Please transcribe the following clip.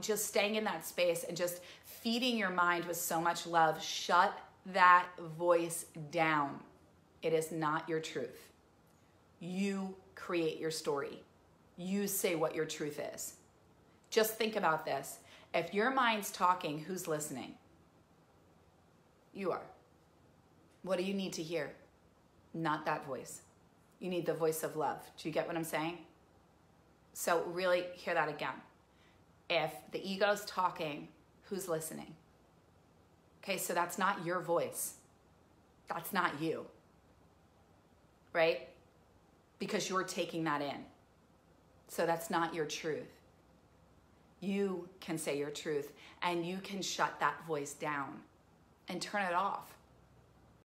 just staying in that space and just feeding your mind with so much love, shut that voice down. It is not your truth. You create your story. You say what your truth is. Just think about this. If your mind's talking, who's listening? You are. What do you need to hear? Not that voice. You need the voice of love. Do you get what I'm saying? So, really hear that again. If the ego's talking, who's listening? Okay, so that's not your voice. That's not you. Right? Because you're taking that in. So that's not your truth. You can say your truth and you can shut that voice down and turn it off.